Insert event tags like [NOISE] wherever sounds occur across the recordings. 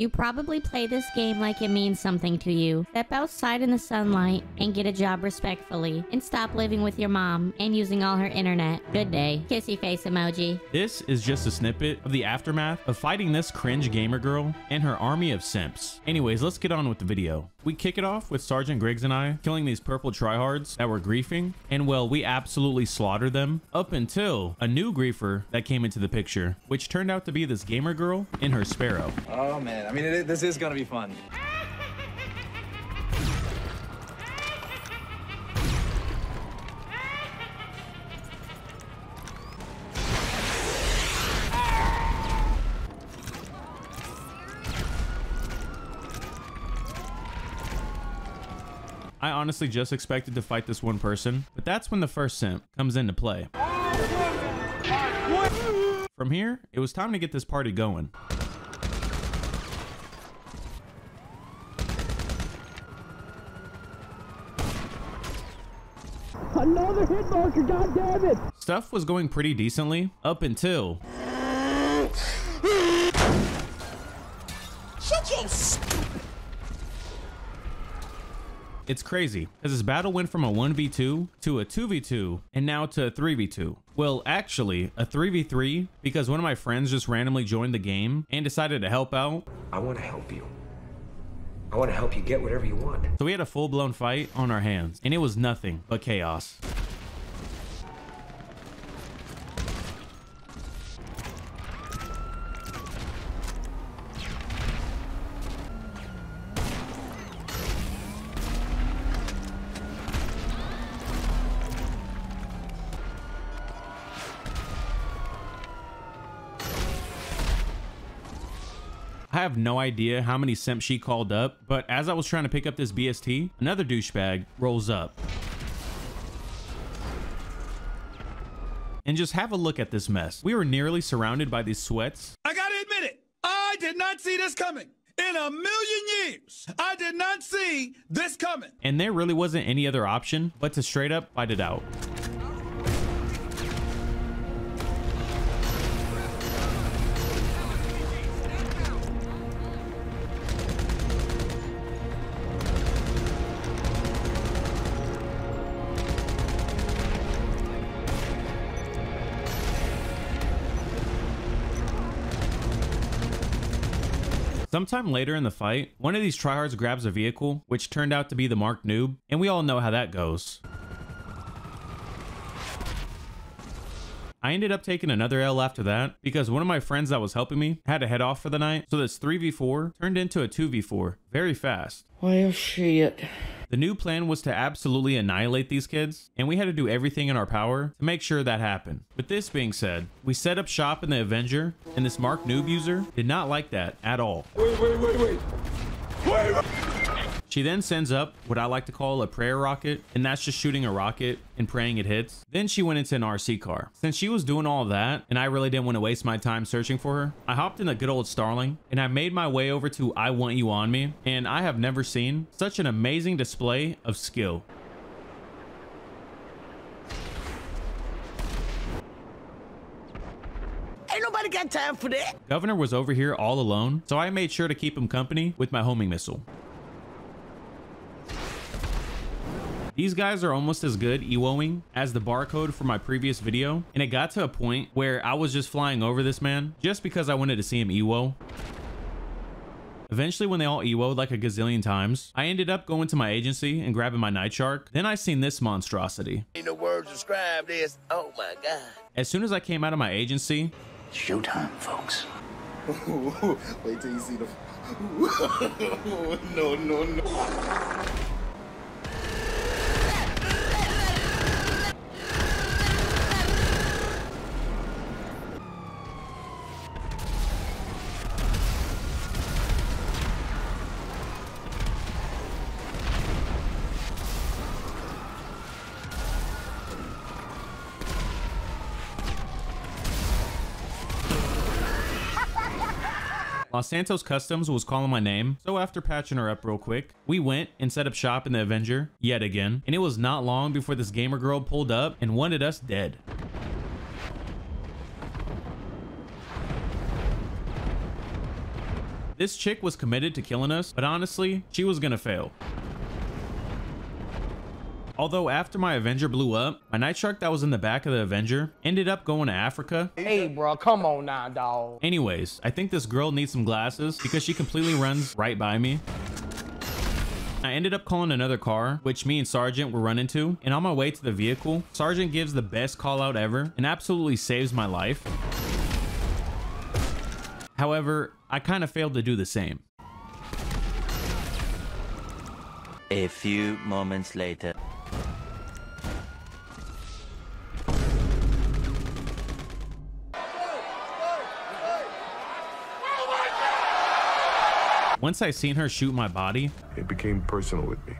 You probably play this game like it means something to you. Step outside in the sunlight and get a job respectfully. And stop living with your mom and using all her internet. Good day. Kissy face emoji. This is just a snippet of the aftermath of fighting this cringe gamer girl and her army of simps. Anyways, let's get on with the video. We kick it off with Sergeant Griggs and I killing these purple tryhards that were griefing, and well, we absolutely slaughtered them up until a new griefer that came into the picture, which turned out to be this gamer girl in her Sparrow. Oh man, I mean, it, this is gonna be fun. I honestly just expected to fight this one person, but that's when the first simp comes into play. From here, it was time to get this party going. Another hit marker, goddammit! Stuff was going pretty decently up until It's crazy, because this battle went from a 1v2 to a 2v2 and now to a 3v2. Well, actually, a 3v3 because one of my friends just randomly joined the game and decided to help out. I want to help you. I want to help you get whatever you want. So we had a full-blown fight on our hands, and it was nothing but chaos. Have no idea how many simps she called up, but as I was trying to pick up this BST, another douchebag rolls up. And just have a look at this mess. We were nearly surrounded by these sweats. I gotta admit it, I did not see this coming. In a million years, I did not see this coming. And there really wasn't any other option but to straight up fight it out. Sometime later in the fight, one of these tryhards grabs a vehicle, which turned out to be the Mark Noob, and we all know how that goes. I ended up taking another L after that because one of my friends that was helping me had to head off for the night. So this 3v4 turned into a 2v4 very fast. Well, oh, shit. The new plan was to absolutely annihilate these kids, and we had to do everything in our power to make sure that happened. With this being said, we set up shop in the Avenger, and this Mark Noob user did not like that at all. Wait, wait, wait, wait. Wait, wait. She then sends up what I like to call a prayer rocket, and that's just shooting a rocket and praying it hits. Then she went into an RC car. Since she was doing all that, and I really didn't want to waste my time searching for her, I hopped in a good old Starling, and I made my way over to I Want You On Me, and I have never seen such an amazing display of skill. Ain't nobody got time for that. Governor was over here all alone, so I made sure to keep him company with my homing missile. These guys are almost as good EWOing as the barcode for my previous video, and it got to a point where I was just flying over this man just because I wanted to see him EWO. Eventually, when they all EWO'd like a gazillion times, I ended up going to my agency and grabbing my Night Shark. Then I seen this monstrosity. Ain't no words to describe this. Oh my god. As soon as I came out of my agency, Showtime, folks. [LAUGHS] Wait till you see the. [LAUGHS] no, no, no. Los Santos Customs was calling my name, so after patching her up real quick, we went and set up shop in the Avenger, yet again, and it was not long before this gamer girl pulled up and wanted us dead. This chick was committed to killing us, but honestly, she was gonna fail. Although after my Avenger blew up, my Night Shark that was in the back of the Avenger ended up going to Africa. Hey, bro, come on now, dog. Anyways, I think this girl needs some glasses because she completely runs right by me. I ended up calling another car, which me and Sergeant were running to, and on my way to the vehicle, Sergeant gives the best call out ever and absolutely saves my life. However, I kind of failed to do the same. A few moments later. Once I seen her shoot my body, It became personal with me.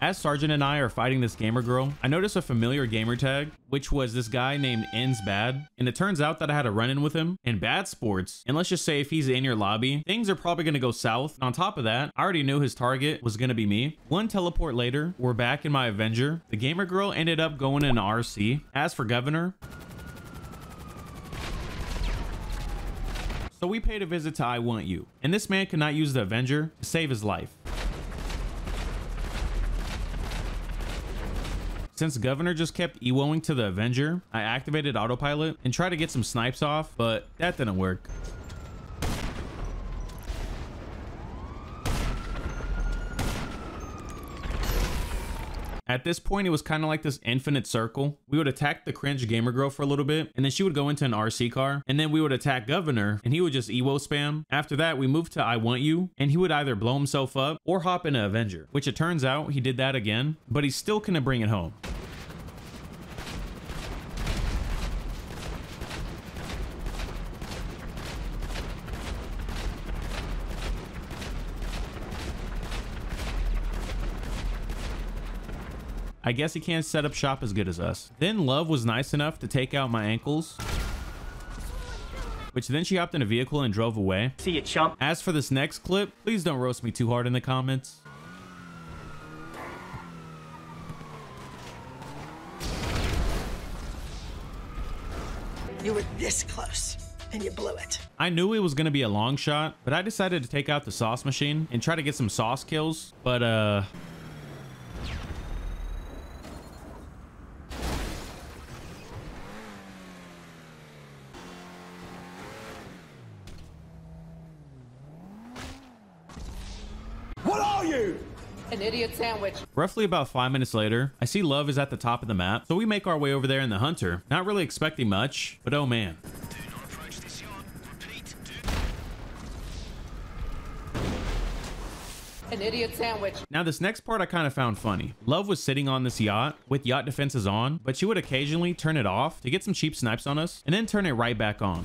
As Sergeant and I are fighting this gamer girl, I notice a familiar gamer tag, which was this guy named Ends Bad. And it turns out that I had a run in with him in bad sports. And let's just say if he's in your lobby, things are probably going to go south. And on top of that, I already knew his target was going to be me. One teleport later, we're back in my Avenger. The gamer girl ended up going in RC. As for Governor, So we paid a visit to I Want You, and this man could not use the Avenger to save his life. Since Governor just kept EWOing to the Avenger, I activated autopilot and tried to get some snipes off, but that didn't work. At this point, it was kind of like this infinite circle. We would attack the cringe gamer girl for a little bit, and then she would go into an RC car, and then we would attack Governor, and he would just EWO spam. After that, we moved to I Want You, and he would either blow himself up or hop into Avenger, which it turns out he did that again, but he still couldn't bring it home. I guess he can't set up shop as good as us. Then Love was nice enough to take out my ankles. Which then she hopped in a vehicle and drove away. See you, chump. As for this next clip, please don't roast me too hard in the comments. You were this close, and you blew it. I knew it was going to be a long shot, but I decided to take out the sauce machine and try to get some sauce kills. But, uh... What are you? An idiot sandwich. Roughly about five minutes later, I see Love is at the top of the map, so we make our way over there in the Hunter. Not really expecting much, but oh man. An idiot sandwich. Now this next part I kind of found funny. Love was sitting on this yacht with yacht defenses on, but she would occasionally turn it off to get some cheap snipes on us and then turn it right back on.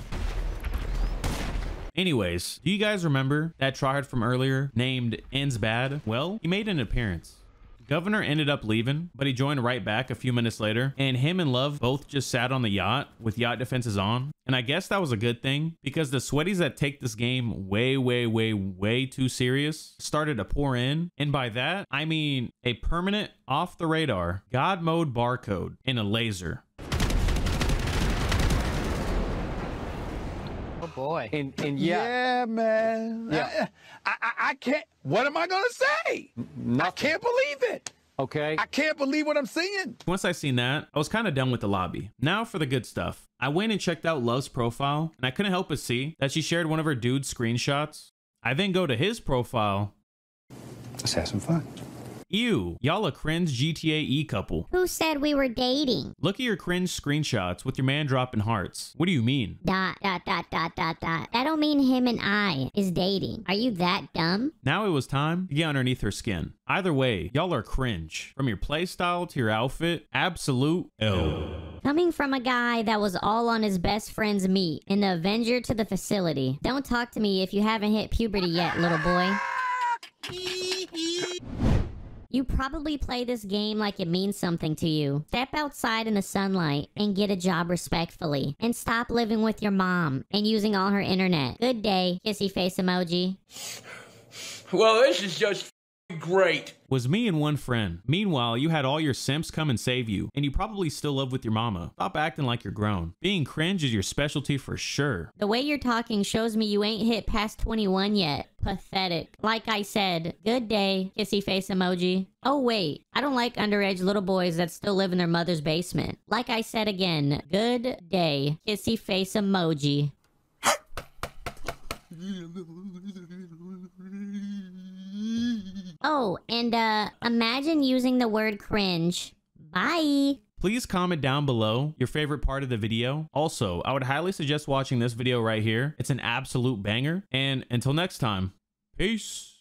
Anyways, do you guys remember that tryhard from earlier named Ends Bad? Well, he made an appearance. Governor ended up leaving, but he joined right back a few minutes later, and him and Love both just sat on the yacht with yacht defenses on. And I guess that was a good thing because the sweaties that take this game way, way, way, way too serious started to pour in. And by that, I mean a permanent off the radar God mode barcode and a laser. Boy. And, and yeah. man. Yeah. I, I, I can't. What am I going to say? I can't believe it. Okay. I can't believe what I'm seeing. Once I seen that, I was kind of done with the lobby. Now for the good stuff. I went and checked out Love's profile, and I couldn't help but see that she shared one of her dude's screenshots. I then go to his profile. Let's have some fun. Ew, y'all a cringe GTA E couple. Who said we were dating? Look at your cringe screenshots with your man dropping hearts. What do you mean? Dot, dot, dot, dot, dot, dot. That don't mean him and I is dating. Are you that dumb? Now it was time to get underneath her skin. Either way, y'all are cringe. From your playstyle to your outfit, absolute L. Coming from a guy that was all on his best friend's meat in the Avenger to the facility. Don't talk to me if you haven't hit puberty yet, little boy. You probably play this game like it means something to you. Step outside in the sunlight and get a job respectfully. And stop living with your mom and using all her internet. Good day, kissy face emoji. Well, this is just great. Was me and one friend. Meanwhile, you had all your simps come and save you, and you probably still live with your mama. Stop acting like you're grown. Being cringe is your specialty for sure. The way you're talking shows me you ain't hit past 21 yet. Pathetic. Like I said, good day, kissy face emoji. Oh wait, I don't like underage little boys that still live in their mother's basement. Like I said again, good day, kissy face emoji. [LAUGHS] Oh, and uh, imagine using the word cringe. Bye. Please comment down below your favorite part of the video. Also, I would highly suggest watching this video right here. It's an absolute banger. And until next time, peace.